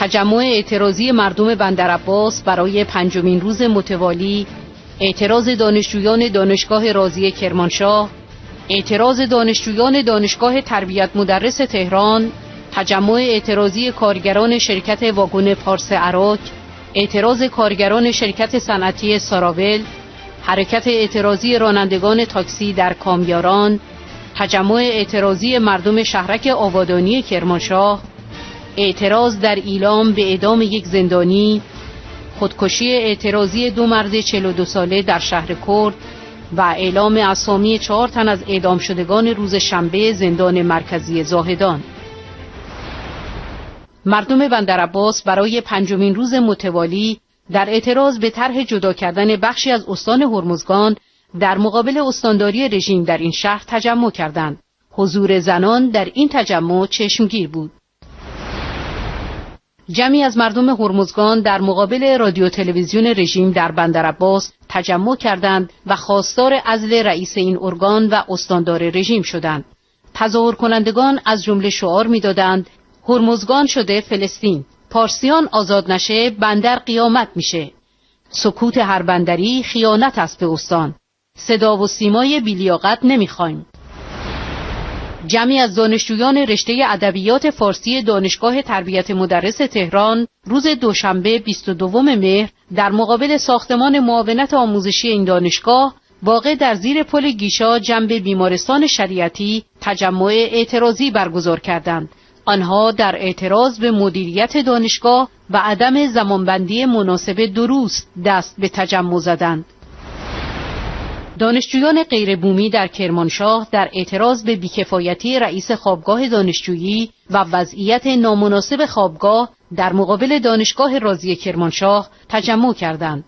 تجمع اعتراضی مردم بندرعباس برای پنجمین روز متوالی اعتراض دانشجویان دانشگاه رازی کرمانشاه اعتراض دانشجویان دانشگاه تربیت مدرس تهران تجمع اعتراضی کارگران شرکت واگن پارس عراق اعتراض کارگران شرکت صنعتی ساراول حرکت اعتراضی رانندگان تاکسی در کامیاران تجمع اعتراضی مردم شهرک آبادانی کرمانشاه اعتراض در ایلام به اعدام یک زندانی خودکشی اعتراضی دو مرد 42 ساله در شهر کرد و اعلام اسامی چهار تن از اعدام شدگان روز شنبه زندان مرکزی زاهدان مردم بندرعباس برای پنجمین روز متوالی در اعتراض به طرح جدا کردن بخشی از استان هرمزگان در مقابل استانداری رژیم در این شهر تجمع کردند. حضور زنان در این تجمع چشمگیر بود. جمعی از مردم هرمزگان در مقابل رادیو تلویزیون رژیم در بندرعباس تجمع کردند و خواستار عزل رئیس این ارگان و استاندار رژیم شدند. تظاهر کنندگان از جمله شعار می‌دادند هرمزگان شده فلسطین پارسیان آزاد نشه بندر قیامت میشه. سکوت هر بندری خیانت است به استان صدا و سیمای بیلیاقت نمی‌خوایم. جمعی از دانشجویان رشته ادبیات فارسی دانشگاه تربیت مدرس تهران روز دوشنبه 22 مهر در مقابل ساختمان معاونت آموزشی این دانشگاه واقع در زیر پل گیشا جنب بیمارستان شریعتی تجمع اعتراضی برگزار کردند آنها در اعتراض به مدیریت دانشگاه و عدم زمانبندی مناسب دروست دست به تجمع زدند. دانشجویان غیربومی در کرمانشاه در اعتراض به بیکفایتی رئیس خوابگاه دانشجویی و وضعیت نامناسب خوابگاه در مقابل دانشگاه رازی کرمانشاه تجمع کردند.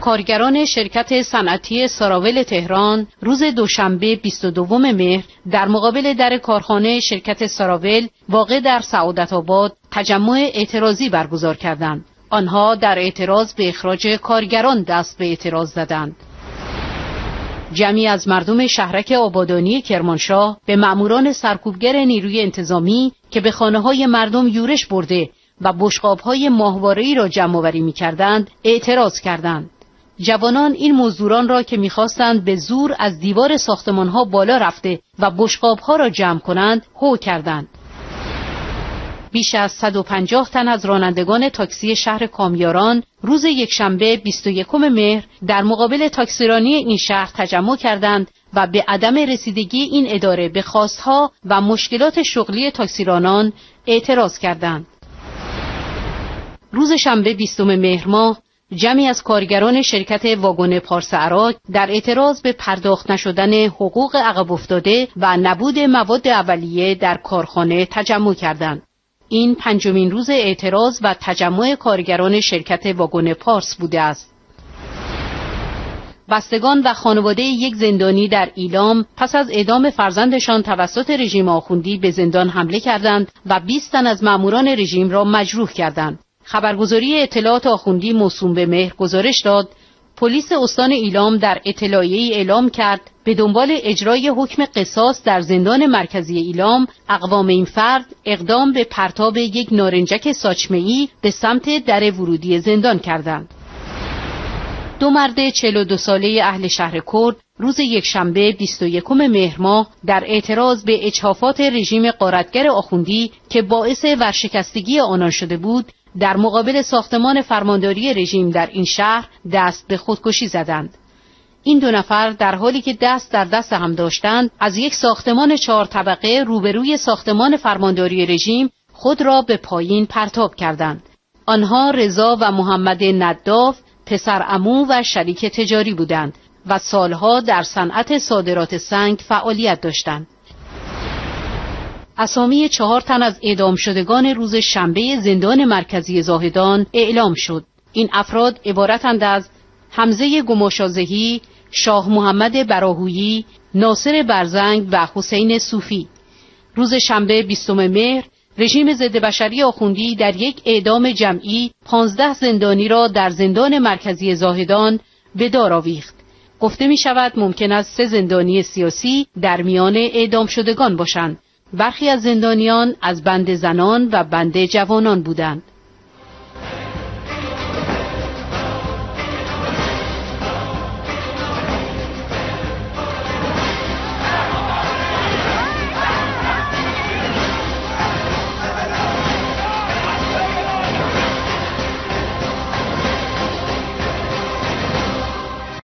کارگران شرکت صنعتی ساراول تهران روز دوشنبه 22 مهر در مقابل در کارخانه شرکت ساراول واقع در سعادت آباد تجمع اعتراضی برگزار کردند. آنها در اعتراض به اخراج کارگران دست به اعتراض زدند. جمعی از مردم شهرک آبادانی کرمانشاه به مأموران سرکوبگر نیروی انتظامی که به خانه های مردم یورش برده و بشقاب های ماهواره‌ای را جمع آوری می کردند اعتراض کردند. جوانان این مزدوران را که می‌خواستند به زور از دیوار ساختمانها بالا رفته و بشقابها را جمع کنند هو کردند. بیش از 150 تن از رانندگان تاکسی شهر کامیاران روز یکشنبه 21 مهر در مقابل تاکسیرانی این شهر تجمع کردند و به عدم رسیدگی این اداره به خواستها و مشکلات شغلی تاکسیرانان اعتراض کردند. روز شنبه 20 مهر ماه جمعی از کارگران شرکت واگن پارس عراق در اعتراض به پرداخت نشدن حقوق عقب افتاده و نبود مواد اولیه در کارخانه تجمع کردند. این پنجمین روز اعتراض و تجمع کارگران شرکت واگن پارس بوده است. بستگان و خانواده یک زندانی در ایلام پس از اعدام فرزندشان توسط رژیم آخوندی به زندان حمله کردند و 20 تن از ماموران رژیم را مجروح کردند. خبرگزاری اطلاعات آخوندی موسوم به مهر گزارش داد پلیس استان ایلام در اطلاعیه اعلام کرد به دنبال اجرای حکم قصاص در زندان مرکزی ایلام اقوام این فرد اقدام به پرتاب یک نارنجک ساچمه‌ای به سمت در ورودی زندان کردند. دو مرد 42 ساله اهل شهر کرد روز یکشنبه 21 مهر ماه در اعتراض به اجحافات رژیم قارتگر آخوندی که باعث ورشکستگی آنان شده بود در مقابل ساختمان فرمانداری رژیم در این شهر دست به خودکشی زدند. این دو نفر در حالی که دست در دست هم داشتند از یک ساختمان چهار طبقه روبروی ساختمان فرمانداری رژیم خود را به پایین پرتاب کردند. آنها رضا و محمد نداف پسر امو و شریک تجاری بودند و سالها در صنعت صادرات سنگ فعالیت داشتند. اسامی چهار تن از اعدام شدگان روز شنبه زندان مرکزی زاهدان اعلام شد. این افراد عبارتند از حمزه گماشازهی، شاه محمد براهویی، ناصر برزنگ و حسین صوفی. روز شنبه بیستم مهر رژیم ضد بشری آخوندی در یک اعدام جمعی پانزده زندانی را در زندان مرکزی زاهدان به دار آویخت. گفته می شود ممکن است سه زندانی سیاسی در میان اعدام شدگان باشند برخی از زندانیان از بند زنان و بند جوانان بودند.